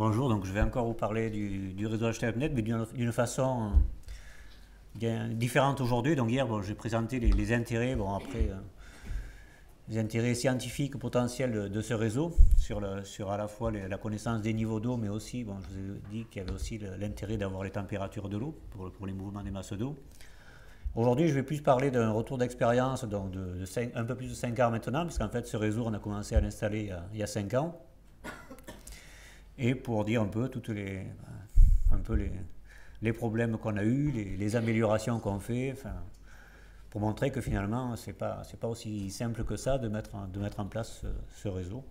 Bonjour, donc je vais encore vous parler du, réseau HTML, mais d'une façon bien différente aujourd'hui. Donc hier, bon, j'ai présenté les, intérêts, bon après, euh, les intérêts scientifiques potentiels de, ce réseau, sur, sur à la fois la connaissance des niveaux d'eau, mais aussi, bon, je vous ai dit qu'il y avait aussi l'intérêt d'avoir les températures de l'eau pour, les mouvements des masses d'eau. Aujourd'hui, je vais plus parler d'un retour d'expérience donc de, un peu plus de 5 ans maintenant, puisqu'en fait, ce réseau, on a commencé à l'installer il, y a 5 ans. Et pour dire un peu toutes les, un peu les, les problèmes qu'on a eus, les, améliorations qu'on fait, enfin, pour montrer que finalement, ce n'est pas, pas aussi simple que ça de mettre, de mettre en place ce, réseau.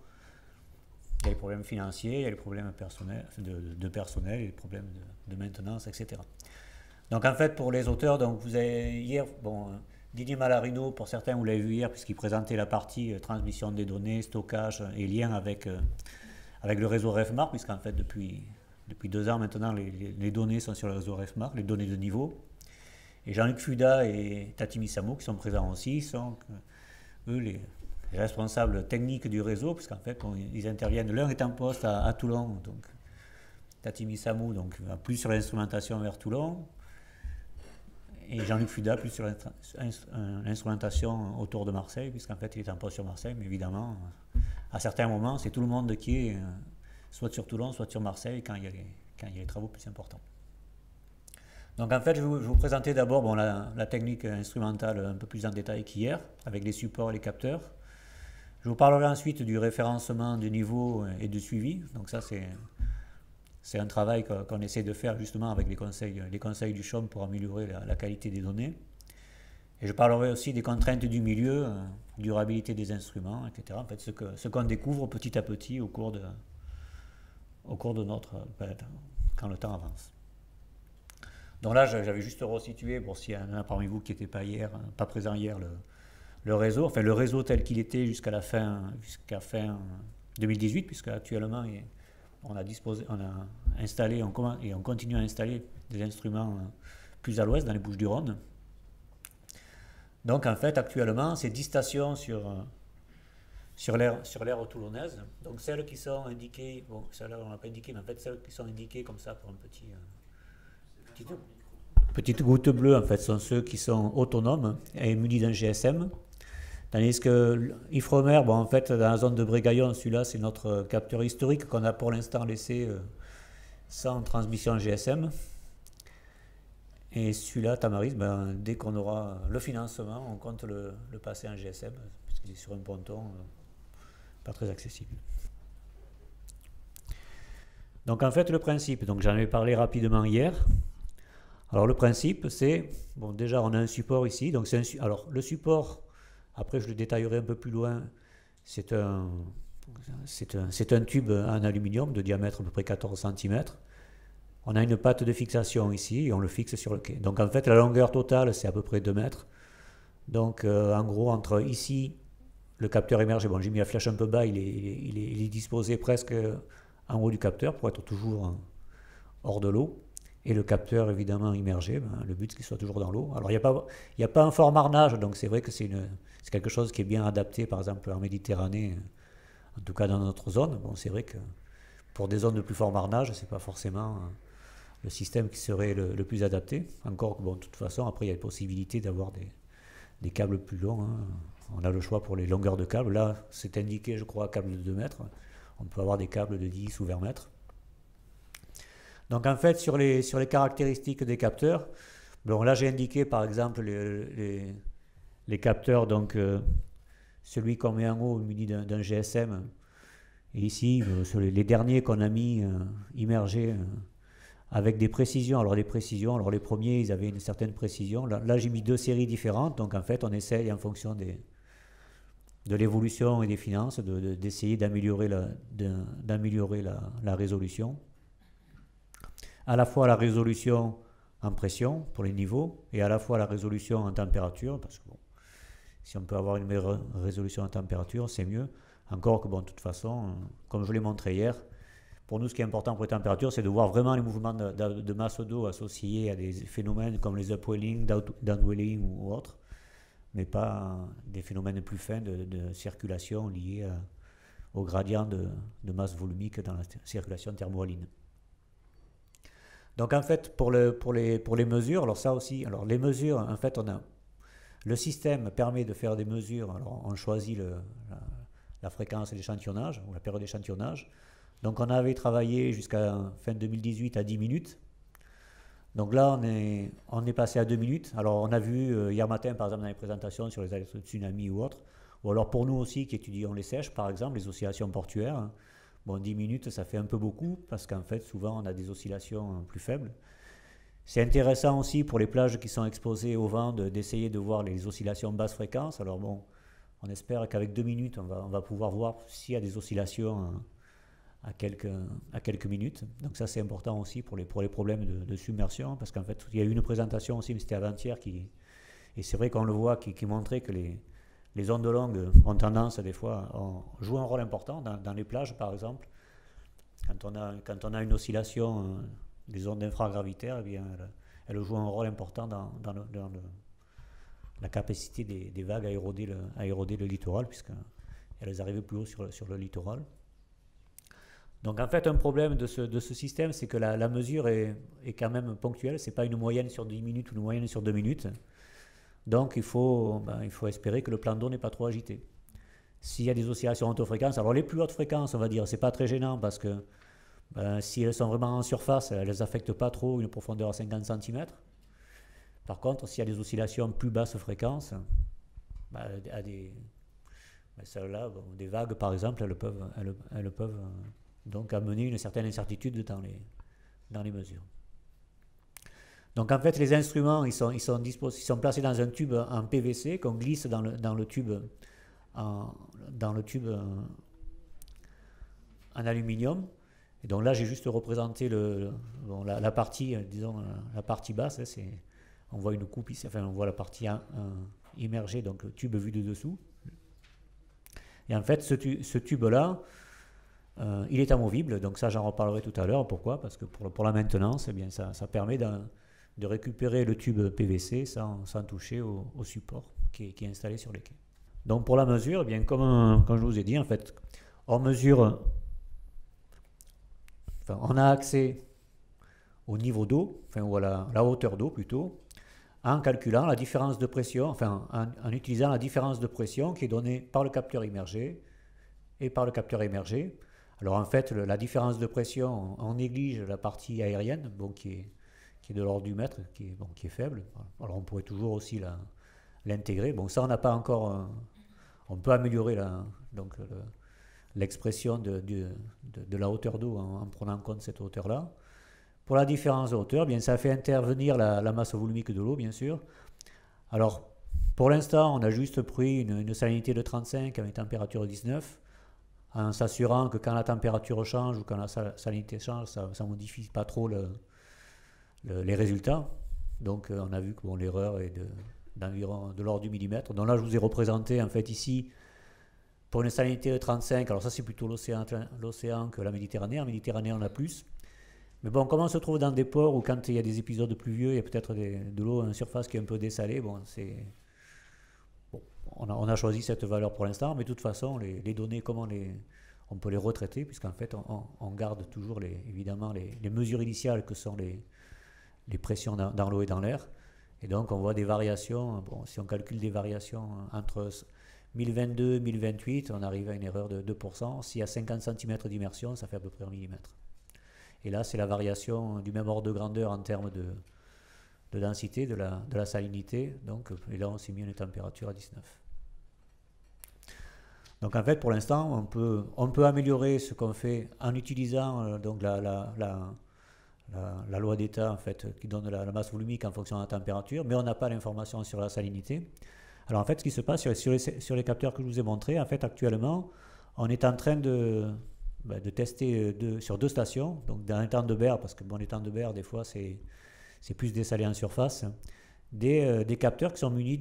Il y a les problèmes financiers, il y a les problèmes personnels, de, de personnel, les problèmes de, maintenance, etc. Donc en fait, pour les auteurs, donc vous avez hier, bon, Didier Malarino, pour certains, vous l'avez vu hier, puisqu'il présentait la partie euh, transmission des données, stockage et lien avec, euh, avec le réseau RefMark, puisqu'en fait, depuis, depuis deux ans maintenant, les, données sont sur le réseau RefMark, les données de niveau. Et Jean-Luc Fuda et Tati Misamo, qui sont présents aussi, sont euh, eux les, responsables techniques du réseau, puisqu'en fait, ils interviennent. L'un est en poste à, Toulon, donc Tati Misamo, donc plus sur l'instrumentation vers Toulon et Jean-Luc Fuda plus sur l'instrumentation autour de Marseille, puisqu'en fait il est en poste sur Marseille, mais évidemment, à certains moments, c'est tout le monde qui est euh, soit sur Toulon, soit sur Marseille quand il y a les, travaux plus importants. Donc en fait, je vais vous, présenter d'abord la, technique instrumentale un peu plus en détail qu'hier, avec les supports et les capteurs. Je vous parlerai ensuite du référencement du niveau et du suivi. Donc ça, c'est un travail qu'on essaie de faire justement avec les conseils, les conseils du CHOM pour améliorer la, qualité des données. Et je parlerai aussi des contraintes du milieu, euh, durabilité des instruments, etc. En fait, ce qu'on découvre petit à petit au cours de, au cours de notre, quand le temps avance. Donc là, j'avais juste resitué, pour s'il y en a parmi vous qui n'étaient pas hier, pas présent hier, le, le réseau, enfin le réseau tel qu'il était jusqu'à la fin, jusqu'à fin 2018, puisque actuellement on a, disposé, on a installé et on continue à installer des instruments euh, plus à l'ouest, dans les Bouches du Rhône. Donc en fait, actuellement, c'est 10 stations sur, euh, sur l'aire toulonnaise. Donc celles qui sont indiquées, bon, celles-là on n'a pas indiqué, mais en fait celles qui sont indiquées comme ça pour un petit... Euh, petite, petite goutte bleue, en fait, sont ceux qui sont autonomes et munis d'un GSM. Tandis que Ifremer, bon, en fait, dans la zone de Brégaillon, celui-là, c'est notre capteur historique qu'on a pour l'instant laissé euh, sans transmission GSM. Et celui-là, Tamaris, ben, dès qu'on aura le financement, on compte le, passer en GSM, puisqu'il est sur un ponton euh, pas très accessible. Donc en fait, le principe, donc j'en ai parlé rapidement hier. Alors le principe, c'est, bon déjà on a un support ici, donc alors le support après, je le détaillerai un peu plus loin. C'est un, c'est un, un, tube en aluminium de diamètre à peu près 14 cm. On a une patte de fixation ici et on le fixe sur le quai. Donc en fait, la longueur totale, c'est à peu près 2 mètres. Donc euh, en gros, entre ici, le capteur émergé, bon, j'ai mis la flèche un peu bas, il est, il est, disposé presque en haut du capteur pour être toujours hors de l'eau et le capteur évidemment immergé, ben, le but c'est qu'il soit toujours dans l'eau. Alors il n'y a, pas, a pas un fort marnage, donc c'est vrai que c'est quelque chose qui est bien adapté par exemple en Méditerranée, en tout cas dans notre zone. Bon, c'est vrai que pour des zones de plus fort marnage, ce n'est pas forcément euh, le système qui serait le, plus adapté. Encore que bon, de toute façon, après il y a la possibilité d'avoir des, câbles plus longs. Hein. On a le choix pour les longueurs de câbles. Là, c'est indiqué, je crois, câble de 2 mètres. On peut avoir des câbles de 10 ou 20 mètres. Donc en fait, sur les, sur les caractéristiques des capteurs, bon, là j'ai indiqué par exemple les, les, capteurs, donc euh, celui qu'on met en haut muni d'un GSM, et ici euh, les, derniers qu'on a mis euh, immergés avec des précisions. Alors les précisions, alors les premiers ils avaient une certaine précision. Là, j'ai mis deux séries différentes, donc en fait on essaye en fonction de l'évolution et des finances d'essayer d'améliorer la, d'améliorer la, la résolution à la fois la résolution en pression pour les niveaux et à la fois la résolution en température, parce que bon, si on peut avoir une meilleure résolution en température, c'est mieux. Encore que, bon, de toute façon, comme je l'ai montré hier, pour nous, ce qui est important pour les températures, c'est de voir vraiment les mouvements de, masse d'eau associés à des phénomènes comme les upwelling, downwelling ou autres, mais pas des phénomènes plus fins de, circulation liés au gradient de, masse volumique dans la circulation thermohaline. Donc en fait, pour, le, pour, les, mesures, alors ça aussi, alors les mesures, en fait, on a, le système permet de faire des mesures, alors on choisit la, fréquence d'échantillonnage, ou la période d'échantillonnage. Donc on avait travaillé jusqu'à fin 2018 à 10 minutes. Donc là, on est, passé à 2 minutes. Alors on a vu euh, hier matin, par exemple, dans les présentations sur les alertes de tsunami ou autres, ou alors pour nous aussi qui étudions les sèches, par exemple, les oscillations portuaires, hein. bon, 10 minutes, ça fait un peu beaucoup, parce qu'en fait, souvent, on a des oscillations euh, plus faibles. C'est intéressant aussi pour les plages qui sont exposées au vent d'essayer de, voir les oscillations basse fréquence. Alors bon, on espère qu'avec 2 minutes, on va, on va, pouvoir voir s'il y a des oscillations euh, à quelques, à quelques minutes. Donc ça, c'est important aussi pour les, pour les problèmes de, submersion, parce qu'en fait, il y a eu une présentation aussi, mais c'était avant-hier, qui, et c'est vrai qu'on le voit, qui, montrait que les, les ondes longues ont tendance, des fois, à jouer un rôle important dans, les plages, par exemple. Quand on a, quand on a une oscillation euh, des ondes infragravitaires, eh bien, elles, jouent un rôle important dans, la capacité des, vagues à éroder le, à éroder le littoral, puisqu'elles arrivent plus haut sur, sur le littoral. Donc en fait, un problème de ce, système, c'est que la, mesure est, quand même ponctuelle. Ce n'est pas une moyenne sur 10 minutes ou une moyenne sur 2 minutes. Donc il faut, ben, il faut espérer que le plan d'eau n'est pas trop agité. S'il y a des oscillations haute fréquence, alors les plus hautes fréquences, on va dire, c'est pas très gênant parce que ben, si elles sont vraiment en surface, elles n'affectent pas trop une profondeur à 50 cm. Par contre, s'il y a des oscillations plus basses fréquences, ben, des, des vagues par exemple, elles peuvent, elles, peuvent euh, donc amener une certaine incertitude dans les, dans les mesures. Donc en fait, les instruments, ils sont, ils sont, ils sont placés dans un tube en PVC qu'on glisse dans le, dans le tube, en, dans le tube en, aluminium. Et donc là, j'ai juste représenté le, la, partie, disons, la partie basse. Hein, on voit une coupe ici, enfin on voit la partie immergée, donc le tube vu de dessous. Et en fait, ce tube-là, euh, il est amovible, donc ça j'en reparlerai tout à l'heure. Pourquoi? Parce que pour, pour la maintenance, eh bien, ça, ça permet de récupérer le tube PVC sans, toucher au, support qui est, installé sur les quais. Donc pour la mesure, eh bien comme, je vous ai dit, en fait, on mesure, a accès au niveau d'eau, enfin ou à la, hauteur d'eau plutôt, en calculant la différence de pression, enfin en, utilisant la différence de pression qui est donnée par le capteur immergé et par le capteur émergé. Alors en fait, la différence de pression, on, néglige la partie aérienne, qui est de l'ordre du mètre, qui est, faible. Alors on pourrait toujours aussi l'intégrer. Bon, ça, on n'a pas encore. Euh, on peut améliorer l'expression de, la hauteur d'eau en, prenant en compte cette hauteur-là. Pour la différence de hauteur, bien, ça fait intervenir la, masse volumique de l'eau, bien sûr. Alors, pour l'instant, on a juste pris une, salinité de 35 avec une température de 19, en s'assurant que quand la température change ou quand la salinité change, ça ne modifie pas trop le, les résultats. Donc euh, on a vu que bon, l'erreur est d'environ de, l'ordre du millimètre. Donc là, je vous ai représenté en fait ici, pour une salinité de 35, alors ça c'est plutôt l'océan que la Méditerranée. En Méditerranée, on a plus. Mais bon, comme on se trouve dans des ports où quand il y a des épisodes pluvieux, il y a peut-être de l'eau en surface qui est un peu dessalée, bon, c'est... On, a, choisi cette valeur pour l'instant, mais de toute façon, les, données, comment on peut les retraiter, puisqu'en fait, on, garde toujours les, évidemment les, mesures initiales que sont les, pressions dans, l'eau et dans l'air. Et donc on voit des variations, si on calcule des variations entre 1022 et 1028, on arrive à une erreur de 2%. S'il y a 50 cm d'immersion, ça fait à peu près un millimètre. Et là, c'est la variation du même ordre de grandeur en termes de, de densité, de la, de la salinité. Donc, et là, on s'est mis une température à 19. Donc en fait, pour l'instant, on peut, améliorer ce qu'on fait en utilisant euh, donc la, loi d'État en fait, qui donne la, masse volumique en fonction de la température, mais on n'a pas l'information sur la salinité. Alors en fait, ce qui se passe sur, les, capteurs que je vous ai montrés, en fait, actuellement, on est en train de, bah, tester sur deux stations, donc dans temps de berre, parce que bon, les temps de berre, des fois, c'est plus dessalé en surface, euh, des capteurs qui sont munis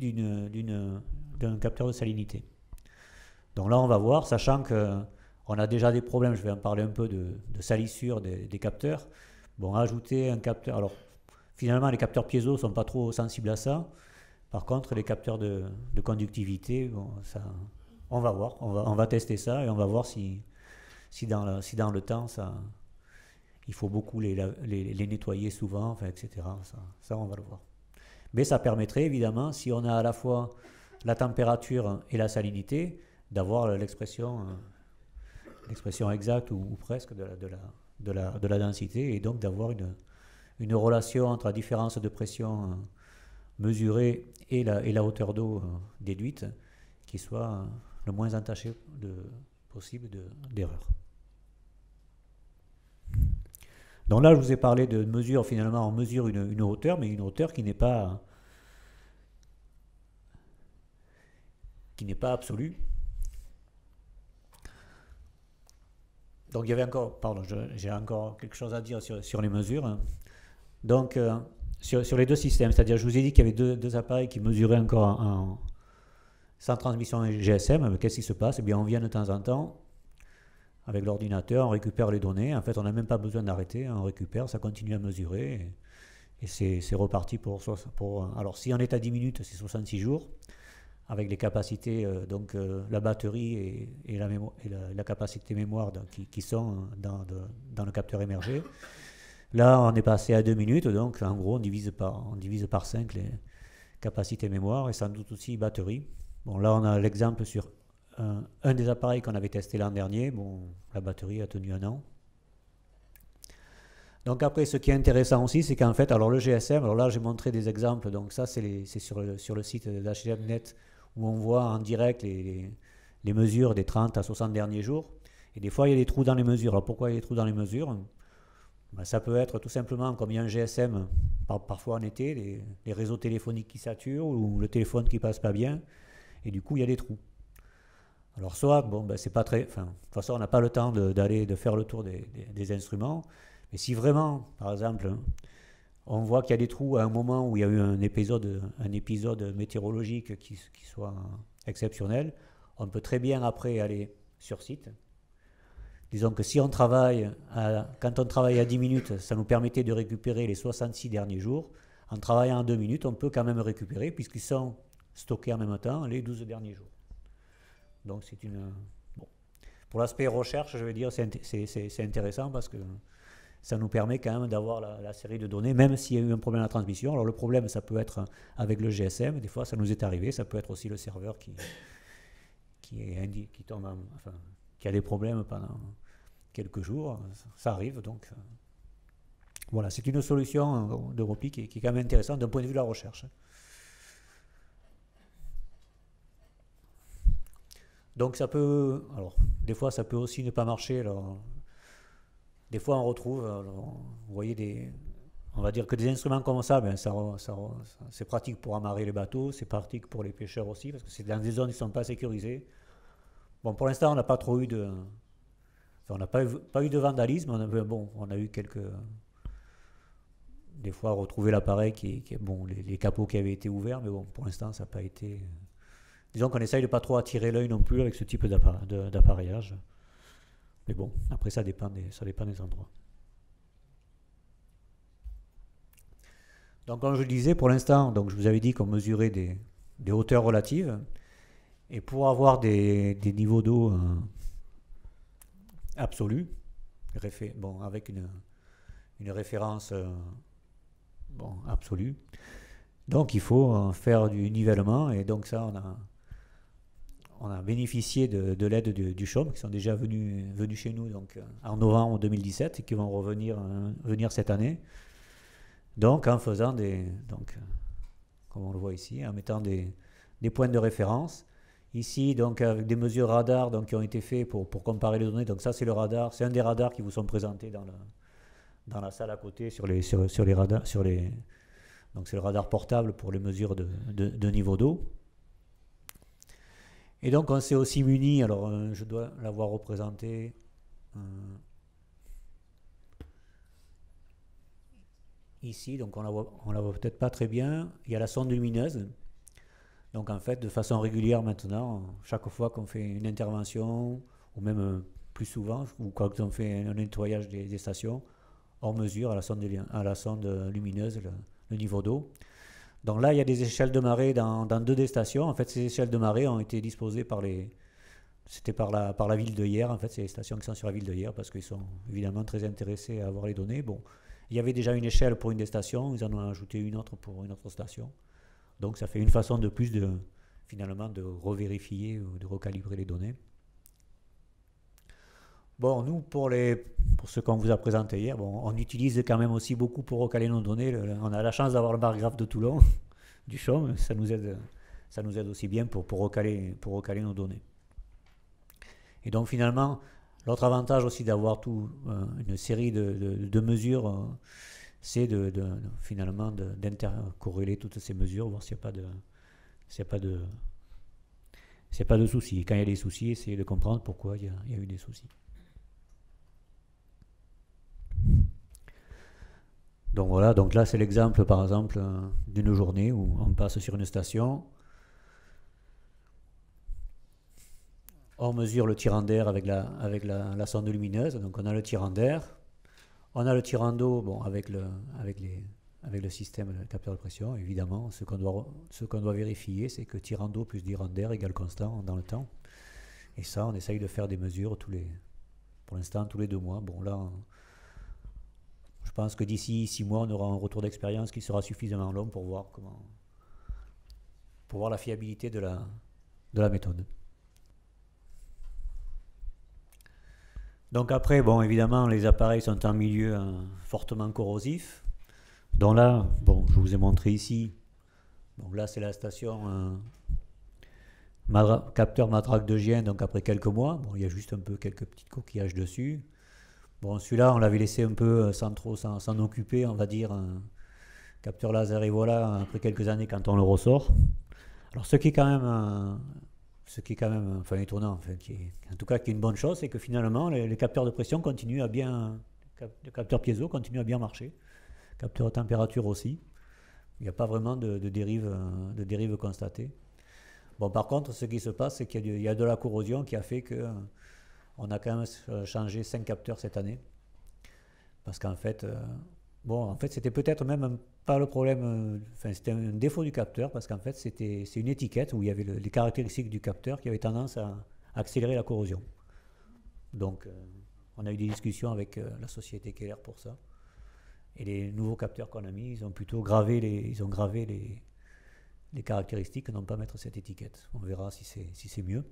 d'un capteur de salinité. Donc là, on va voir, sachant qu'on a déjà des problèmes, je vais en parler un peu de, salissure des, capteurs. Bon, ajouter un capteur. Alors, finalement, les capteurs piezo ne sont pas trop sensibles à ça. Par contre, les capteurs de, conductivité, on va voir, on va, tester ça et on va voir si, dans, le temps, ça, il faut beaucoup les, nettoyer souvent, etc. Ça, on va le voir. Mais ça permettrait évidemment, si on a à la fois la température et la salinité, d'avoir l'expression l'expression exacte ou, presque de la, de, la, de, la, de la densité et donc d'avoir une, relation entre la différence de pression mesurée et la, hauteur d'eau déduite qui soit le moins entaché de, possible d'erreur. Donc là, je vous ai parlé de mesure, finalement, on mesure une, hauteur, mais une hauteur qui n'est pas absolue. Donc il y avait encore, pardon, j'ai encore quelque chose à dire sur, sur les mesures. Donc euh, sur, sur, les deux systèmes, c'est-à-dire je vous ai dit qu'il y avait deux, deux, appareils qui mesuraient encore en, sans transmission GSM, qu'est-ce qui se passe? Eh bien, on vient de temps en temps avec l'ordinateur, on récupère les données. En fait, on n'a même pas besoin d'arrêter, on récupère, ça continue à mesurer. Et, c'est reparti pour, pour, Alors, si on est à 10 minutes, c'est 66 jours, avec les capacités, euh, donc euh, la batterie et, la, capacité mémoire qui, sont dans, dans, le capteur émergé. Là, on est passé à 2 minutes, donc en gros, on divise par, on divise par 5 les capacités mémoire et sans doute aussi batterie. Bon, là, on a l'exemple sur un, des appareils qu'on avait testé l'an dernier. Bon, la batterie a tenu un an. Donc après, ce qui est intéressant aussi, c'est qu'en fait, alors le GSM, alors là j'ai montré des exemples, donc ça c'est sur sur le site d'HGMnet où on voit en direct les, mesures des 30 à 60 derniers jours. Et des fois, il y a des trous dans les mesures. Alors pourquoi il y a des trous dans les mesures? Ben, Ça peut être tout simplement comme il y a un GSM, parfois en été, les, réseaux téléphoniques qui saturent ou le téléphone qui passe pas bien et du coup il y a des trous. Alors soit, bon, ben, c'est pas très, enfin, de toute façon on n'a pas le temps d'aller de, faire le tour des, instruments, mais si vraiment, par exemple, on voit qu'il y a des trous à un moment où il y a eu un épisode, météorologique qui, soit exceptionnel, on peut très bien après aller sur site. Disons que si on travaille, quand on travaille à 10 minutes, ça nous permettait de récupérer les 66 derniers jours. En travaillant en 2 minutes, on peut quand même récupérer, puisqu'ils sont stocker en même temps les 12 derniers jours. Donc c'est une... Pour l'aspect recherche, je vais dire, c'est intéressant parce que ça nous permet quand même d'avoir la, série de données, même s'il y a eu un problème à la transmission. Alors le problème, ça peut être avec le GSM, des fois ça nous est arrivé, ça peut être aussi le serveur qui, qui, tombe, enfin, qui a des problèmes pendant quelques jours, ça arrive donc. Euh, voilà, c'est une solution de repli qui, qui, est quand même intéressante d'un point de vue de la recherche. Donc ça peut, alors des fois ça peut aussi ne pas marcher. Alors, des fois on retrouve, vous voyez on va dire que des instruments comme ça, ben c'est pratique pour amarrer les bateaux, c'est pratique pour les pêcheurs aussi parce que c'est dans des zones qui ne sont pas sécurisées. Bon, pour l'instant on n'a pas trop eu de, on n'a pas, de vandalisme. On a, eu quelques, des fois retrouver l'appareil qui, qui, bon, les, les, capots qui avaient été ouverts, mais bon, pour l'instant ça n'a pas été disons qu'on essaye de pas trop attirer l'œil non plus avec ce type d'appareillage. Mais bon, après ça dépend des, ça dépend des endroits. Donc comme je le disais, pour l'instant, donc je vous avais dit qu'on mesurait des, des, hauteurs relatives. Et pour avoir des, des niveaux d'eau euh, absolus, bon, avec une, une référence euh, bon, absolue, donc il faut faire du nivellement. Et donc ça, on a, on a bénéficié de, l'aide du, CHOM, qui sont déjà venus, chez nous donc, euh, en novembre 2017 et qui vont revenir euh, cette année. Donc en faisant des, donc, euh, comme on le voit ici, en mettant des, points de référence. Ici, donc avec des mesures radar donc, qui ont été faites pour, comparer les données. Donc ça, c'est le radar, c'est un des radars qui vous sont présentés dans la, salle à côté sur les, radars, donc c'est le radar portable pour les mesures de niveau d'eau. Et donc on s'est aussi muni, alors euh, je dois l'avoir représenté. Euh, ici, donc on la voit, on la voit peut-être pas très bien. Il y a la sonde lumineuse. Donc en fait, de façon régulière maintenant, chaque fois qu'on fait une intervention, ou même euh, plus souvent, ou quand on fait un nettoyage des, stations, on mesure à la sonde, à la sonde lumineuse le niveau d'eau. Donc là, il y a des échelles de marée dans, deux des stations. En fait, ces échelles de marée ont été disposées par les, c'était par la, ville de hier, en fait, c'est les stations qui sont sur la ville de hier, parce qu'ils sont évidemment très intéressés à avoir les données. Bon, il y avait déjà une échelle pour une des stations, ils en ont ajouté une autre pour une autre station. Donc ça fait une façon de plus de, finalement, de revérifier ou de recalibrer les données. Bon, nous, pour, les, pour ce qu'on vous a présenté hier, bon, on utilise quand même aussi beaucoup pour recaler nos données. on a la chance d'avoir le bar graphe de Toulon, du CHOM, ça nous aide, ça nous aide aussi bien pour, pour, recaler, pour recaler nos données. Et donc finalement, l'autre avantage aussi d'avoir tout, euh, une série de, de, mesures, euh, c'est de, finalement d'intercorréler toutes ces mesures, voir s'il n'y a pas de, s'il n'y a pas de, s'il pas de soucis. quand il y a des soucis, essayer de comprendre pourquoi il y a eu des soucis. Donc voilà, donc là c'est l'exemple par exemple d'une journée où on passe sur une station, on mesure le tirant d'air avec, la, avec la, sonde lumineuse, donc on a le tirant d'air, on a le tirant d'eau bon, avec, le, avec, les, avec le système de capteur de pression, évidemment, ce qu'on doit, ce qu'on doit vérifier c'est que tirant d'eau plus tirant d'air égale constant dans le temps. Et ça, on essaye de faire des mesures tous les, pour l'instant tous les deux mois. Bon là, pense que d'ici six mois, on aura un retour d'expérience qui sera suffisamment long pour voir comment, pour voir la fiabilité de la, de la méthode. Donc après, bon, évidemment, les appareils sont en milieu hein, fortement corrosif. Donc là, bon, je vous ai montré ici. Donc là, c'est la station euh, capteur matraque de Gien. Donc après quelques mois, bon, il y a juste un peu quelques petits coquillages dessus. Bon, celui-là, on l'avait laissé un peu euh, sans trop s'en occuper, on va dire. Un capteur laser et voilà, après quelques années, quand on le ressort. Alors, ce qui est quand même, ce qui est quand même enfin, étonnant, en tout cas qui est une bonne chose, c'est que finalement, les, capteurs de pression continuent à bien, le capteur piezo continue à bien marcher. Capteur de température aussi. Il n'y a pas vraiment de, dérive, euh, de dérive constatée. Bon, par contre, ce qui se passe, c'est qu'il y, a de la corrosion qui a fait que on a quand même euh, changé 5 capteurs cette année. Parce qu'en fait, euh, c'était peut-être même pas le problème, euh, enfin, c'était un défaut du capteur, parce qu'en fait, c'était, c'est une étiquette où il y avait les caractéristiques du capteur qui avaient tendance à, accélérer la corrosion. Donc, on a eu des discussions avec la société Keller pour ça. Et les nouveaux capteurs qu'on a mis, ils ont plutôt gravé les, ils ont gravé les, les caractéristiques, non pas mettre cette étiquette. On verra si c'est mieux.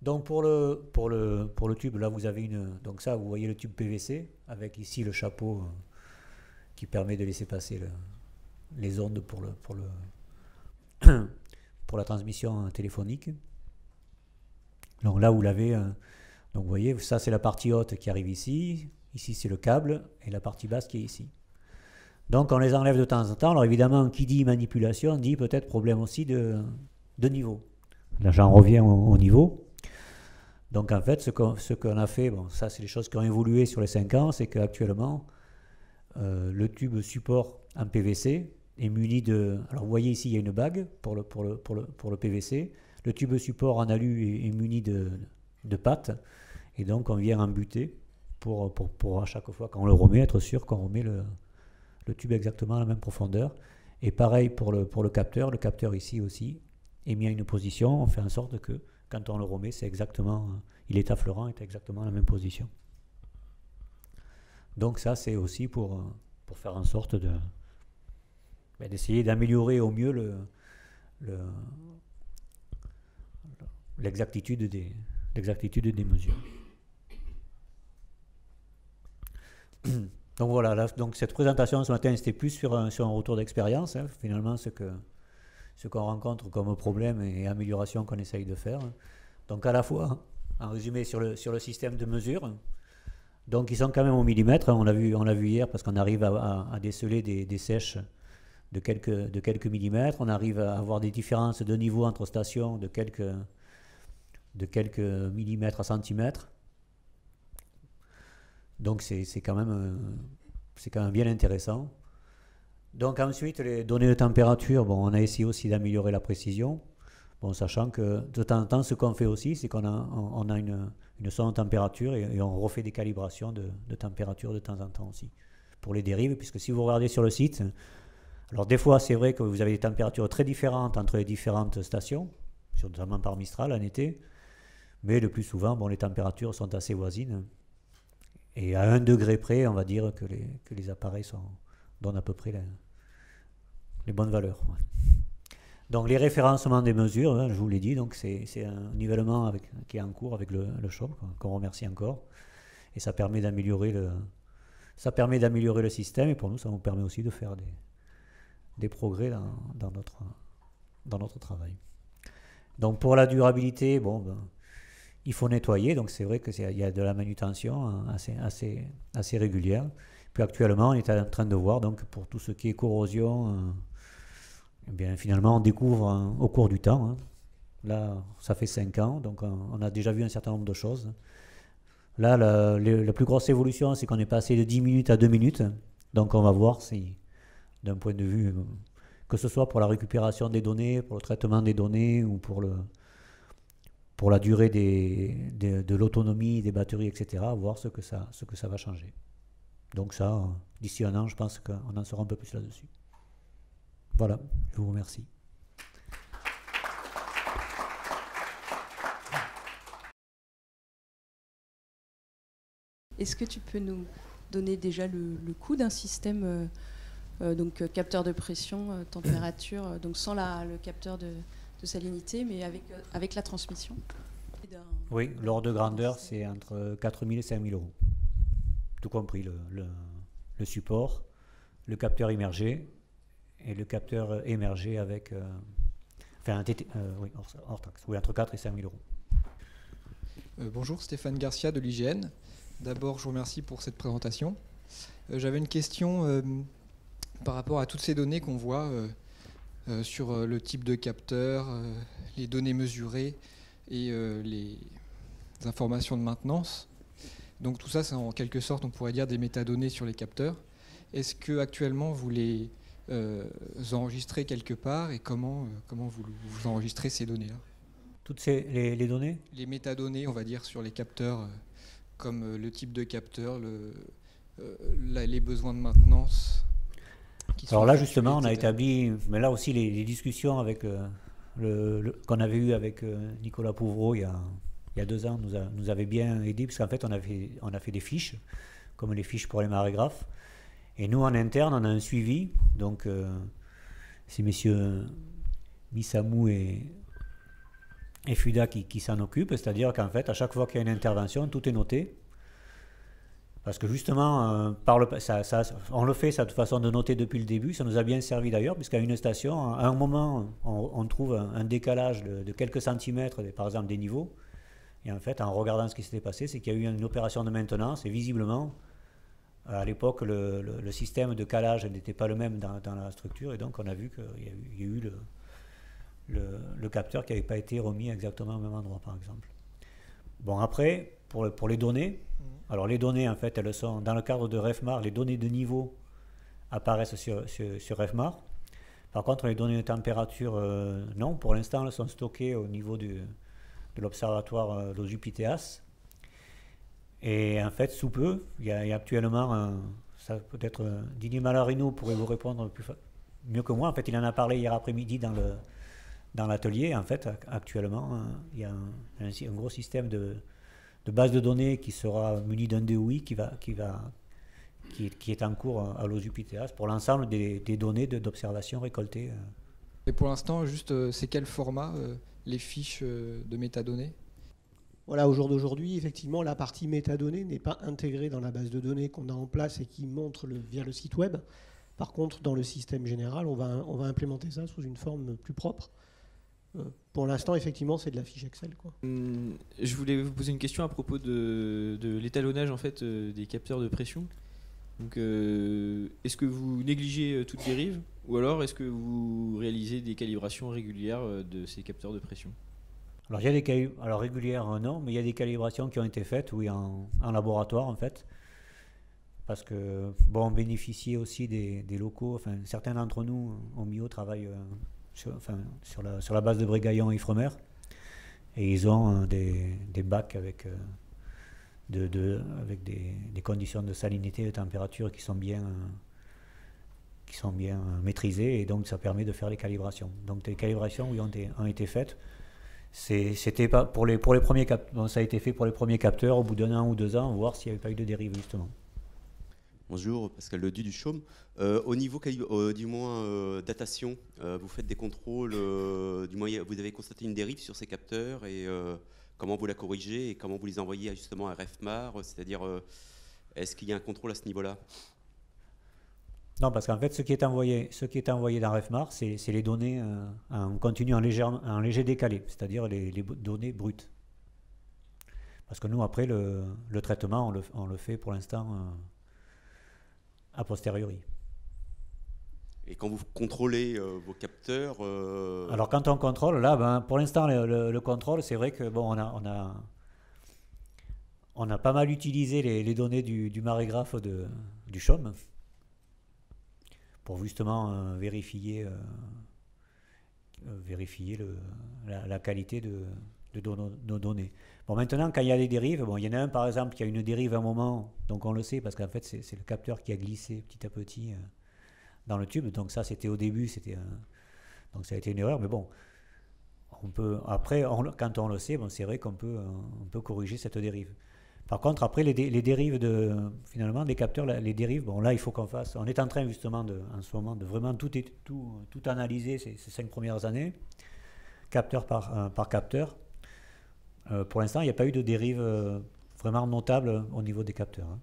Donc pour le, pour, le, pour le tube, là vous avez une... Donc ça, vous voyez le tube PVC, avec ici le chapeau euh, qui permet de laisser passer les ondes pour, le, pour, le, pour la transmission téléphonique. Donc là vous l'avez... Euh, donc vous voyez, ça c'est la partie haute qui arrive ici, ici c'est le câble, et la partie basse qui est ici. Donc on les enlève de temps en temps. Alors évidemment, qui dit manipulation dit peut-être problème aussi de, de niveau. Là j'en reviens au niveau. Donc en fait, ce qu'on a fait, bon, ça c'est les choses qui ont évolué sur les 5 ans, c'est qu'actuellement, euh, le tube support en PVC est muni de... Alors vous voyez ici, il y a une bague pour le, pour le, pour le, pour le PVC. Le tube support en alu est, muni de, de pattes. Et donc on vient en buter pour, pour, pour, à chaque fois qu'on le remet, être sûr qu'on remet le, le, tube exactement à la même profondeur. Et pareil pour le, pour le capteur, le capteur ici aussi est mis à une position, on fait en sorte que quand on le remet, c'est exactement, il est affleurant, est exactement la même position. Donc ça, c'est aussi pour, pour faire en sorte de ben, d'essayer d'améliorer au mieux le, l'exactitude des, l'exactitude des mesures. Donc voilà, donc cette présentation ce matin, c'était plus sur un, sur un retour d'expérience, hein, finalement, ce que, ce qu'on rencontre comme problème et amélioration qu'on essaye de faire. Donc à la fois, en résumé, sur le, sur le système de mesure, donc ils sont quand même au millimètre, on l'a vu, vu hier parce qu'on arrive à, déceler des, sèches de quelques, de quelques millimètres, on arrive à avoir des différences de niveau entre stations de quelques, de quelques millimètres à centimètres. Donc c'est quand, même, quand même bien intéressant. Donc ensuite, les données de température, bon, on a essayé aussi d'améliorer la précision. Bon, sachant que de temps en temps, ce qu'on fait aussi, c'est qu'on a, on, a une, une sonde de température et, on refait des calibrations de, température de temps en temps aussi pour les dérives, puisque si vous regardez sur le site, alors des fois c'est vrai que vous avez des températures très différentes entre les différentes stations, notamment par Mistral en été. Mais le plus souvent, bon, les températures sont assez voisines. Et à un degré près, on va dire que les, que les appareils sont, donnent à peu près les, bonnes valeurs. Donc les référencements des mesures, hein, je vous l'ai dit, donc c'est un nivellement qui est en cours avec le, le shop, qu'on remercie encore. Et ça permet d'améliorer le, système et pour nous, ça nous permet aussi de faire des, progrès dans, notre, travail. Donc pour la durabilité, bon, ben, il faut nettoyer, donc c'est vrai qu'il y a de la manutention hein, assez régulière. Actuellement, on est en train de voir, donc pour tout ce qui est corrosion, euh, eh bien, finalement, on découvre hein, au cours du temps. Hein. Là, ça fait 5 ans, donc on a déjà vu un certain nombre de choses. Là, la, la plus grosse évolution, c'est qu'on est passé de 10 minutes à 2 minutes. Donc on va voir si, d'un point de vue, que ce soit pour la récupération des données, pour le traitement des données ou pour, le, pour la durée des, de l'autonomie des batteries, etc., voir ce que ça, ce que ça va changer. Donc ça, d'ici un an, je pense qu'on en saura un peu plus là-dessus. Voilà, je vous remercie. Est-ce que tu peux nous donner déjà le, le coût d'un système euh, euh, donc euh, capteur de pression, euh, température, donc sans la, le capteur de, salinité, mais avec, avec la transmission? Oui, l'ordre de grandeur, c'est entre 4 000 et 5 000 euros. Tout compris, le, le, support, le capteur immergé et le capteur émergé avec. enfin, un TT, oui, hors, taxe. Oui, entre 4 et 5 000 euros. bonjour, Stéphane Garcia de l'IGN. D'abord, je vous remercie pour cette présentation. J'avais une question par rapport à toutes ces données qu'on voit euh, euh, sur euh, le type de capteur, les données mesurées et les informations de maintenance. Donc tout ça, c'est en quelque sorte, on pourrait dire, des métadonnées sur les capteurs. Est-ce que actuellement vous les enregistrez quelque part et comment, comment vous, enregistrez ces données-là? Toutes ces, les, données? Les métadonnées, on va dire, sur les capteurs, comme le type de capteur, le, les besoins de maintenance, alors là, justement, on a établi, mais là aussi, les, discussions avec euh, le, qu'on avait eu avec euh, Nicolas Pouvreau il y a, il y a deux ans nous, a, nous avait bien aidé, parce qu'en fait, on a fait, on a fait des fiches, comme les fiches pour les marégraphes. Et nous, en interne, on a un suivi. Donc, euh, c'est messieurs Missamou et, et Fuda qui, qui s'en occupent. C'est-à-dire qu'en fait, à chaque fois qu'il y a une intervention, tout est noté. Parce que justement, euh, par le, ça, on le fait, cette façon de noter depuis le début. Ça nous a bien servi d'ailleurs, puisqu'à une station, à un moment, on, trouve un, décalage de, quelques centimètres, par exemple, des niveaux. Et en fait, en regardant ce qui s'était passé, c'est qu'il y a eu une opération de maintenance et visiblement, à l'époque, le, système de calage n'était pas le même dans, la structure. Et donc, on a vu qu'il y, a eu, le, capteur qui n'avait pas été remis exactement au même endroit, par exemple. Bon, après, pour, les données, alors les données, en fait, elles sont dans le cadre de REFMAR, les données de niveau apparaissent sur, REFMAR. Par contre, les données de température, euh, non. Pour l'instant, elles sont stockées au niveau de l'observatoire euh, d'Ozupiteas. Et en fait, sous peu, il y a, actuellement, ça peut-être euh, Didier Malarino pourrait vous répondre mieux que moi. En fait, il en a parlé hier après-midi dans le dans l'atelier. En fait, actuellement, il y a un gros système de, de base de données qui sera muni d'un DOI qui, va, qui, va, qui, est en cours à l'OSUPITEAS pour l'ensemble des, données d'observation récoltées. Euh. Et pour l'instant, juste, euh, c'est quel format euh, les fiches de métadonnées voilà, au jour d'aujourd'hui, effectivement, la partie métadonnées n'est pas intégrée dans la base de données qu'on a en place et qui montre le, via le site web. Par contre, dans le système général, on va, on va implémenter ça sous une forme plus propre euh, pour l'instant, effectivement, c'est de la fiche Excel. Quoi. Hum, je voulais vous poser une question à propos de, l'étalonnage en fait, euh, des capteurs de pression. Donc, euh, est-ce que vous négligez toutes les rives ou alors est-ce que vous réalisez des calibrations régulières de ces capteurs de pression? Alors, il y a des alors régulières, non, mais il y a des calibrations qui ont été faites, oui, en, laboratoire en fait, parce que bon, on bénéficiait aussi des, locaux. Enfin, certains d'entre nous au travail sur, enfin, sur, la, sur la base de Brégaillon et Ifremer. Et ils ont euh, des, des, bacs avec, euh, de, de, avec des, conditions de salinité et de température qui sont bien, qui sont bien maîtrisées et donc ça permet de faire les calibrations. Donc les calibrations oui, ont, été, faites. C'était pour les, pour les premiers ça a été fait pour les premiers capteurs au bout d'un an ou deux ans, voir s'il n'y avait pas eu de dérive justement. Bonjour, Pascal Ledu du Chaume. Euh, au niveau euh, du moins euh, datation, vous faites des contrôles, du moins vous avez constaté une dérive sur ces capteurs et comment vous la corrigez et comment vous les envoyez justement à REFMAR, c'est-à-dire est-ce qu'il y a un contrôle à ce niveau-là? Non, parce qu'en fait, ce qui est envoyé, ce qui est envoyé dans REFMAR, c'est les données en continu, en léger, en léger décalé, c'est-à-dire les, données brutes. Parce que nous, après, le, traitement, on le, fait pour l'instant a posteriori. Et quand vous contrôlez euh, vos capteurs euh, Alors quand on contrôle, là, ben, pour l'instant, le, contrôle, c'est vrai que bon, on a, on a, on a pas mal utilisé les, données du, marégraphe de, du CHOM pour justement euh, vérifier, vérifier le, la, qualité de, de nos, données. Bon, maintenant, quand il y a des dérives, bon, il y en a un par exemple qui a une dérive à un moment, donc on le sait parce qu'en fait, c'est le capteur qui a glissé petit à petit dans le tube. Donc, ça, c'était au début, c'était donc ça a été une erreur, mais bon, on peut, après, quand on le sait, bon, c'est vrai qu'on peut, on peut corriger cette dérive. Par contre, après, les, dérives de, finalement, des capteurs, les dérives, bon, là, il faut qu'on fasse, on est en train justement, en ce moment, de vraiment tout, tout, tout analyser ces, cinq premières années, capteur par, euh, par capteur, euh, pour l'instant, il n'y a pas eu de dérive euh, vraiment notable au niveau des capteurs. Hein.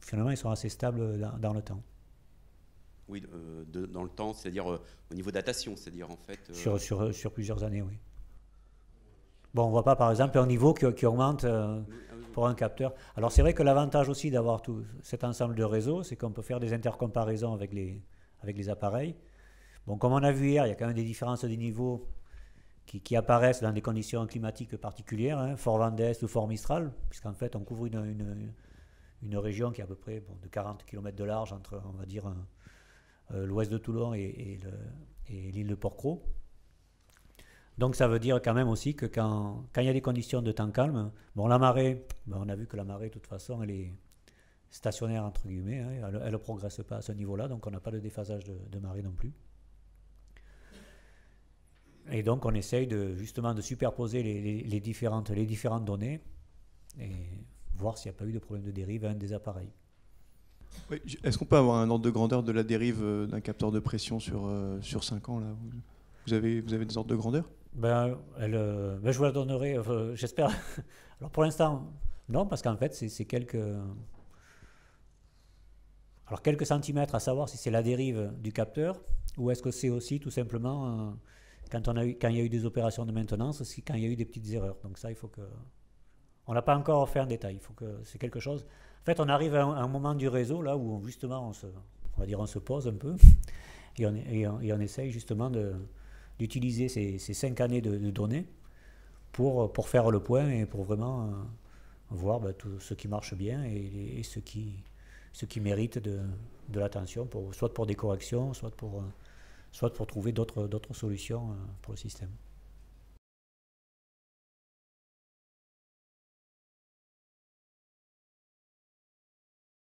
Finalement, ils sont assez stables dans, le temps. Oui, euh, dans le temps, c'est-à-dire au niveau datation, c'est-à-dire en fait. Sur, sur, sur, plusieurs années, oui. Bon, on ne voit pas par exemple un niveau qui, augmente pour un capteur. Alors c'est vrai que l'avantage aussi d'avoir tout cet ensemble de réseaux, c'est qu'on peut faire des intercomparaisons avec les, avec les appareils. Bon, comme on a vu hier, il y a quand même des différences de niveau qui, apparaissent dans des conditions climatiques particulières, hein, Fort Vendès ou Fort Mistral, puisqu'en fait on couvre une, une, région qui est à peu près de 40 km de large entre, on va dire, euh, l'ouest de Toulon et, l'île de Port-Cros. Donc ça veut dire quand même aussi que quand, quand, il y a des conditions de temps calme, bon la marée, ben, on a vu que la marée de toute façon elle est stationnaire entre guillemets, hein, elle ne progresse pas à ce niveau-là, donc on n'a pas de déphasage de marée non plus. Et donc on essaye de, justement de superposer les, différentes, les différentes données et voir s'il n'y a pas eu de problème de dérive à un des appareils. Est-ce qu'on peut avoir un ordre de grandeur de la dérive euh, d'un capteur de pression sur, euh, sur 5 ans là vous avez, vous avez des ordres de grandeur? Ben, euh, ben, Je vous la donnerai, j'espère. Alors pour l'instant, non, parce qu'en fait, c'est quelques... Alors quelques centimètres à savoir si c'est la dérive du capteur ou est-ce que c'est aussi tout simplement quand, on a eu, quand il y a eu des opérations de maintenance, quand il y a eu des petites erreurs. Donc ça, il faut que... On n'a pas encore fait en détail, il faut que c'est quelque chose... Fait, on arrive à un, moment du réseau là où justement on se, on va dire, on se pose un peu et on, on, essaye justement d'utiliser ces, cinq années de, données pour, pour faire le point et pour vraiment euh, voir bah, tout ce qui marche bien et, ce, qui, ce qui mérite de, de l'attention, soit pour des corrections, soit pour... Euh, soit pour trouver d'autres solutions euh, pour le système.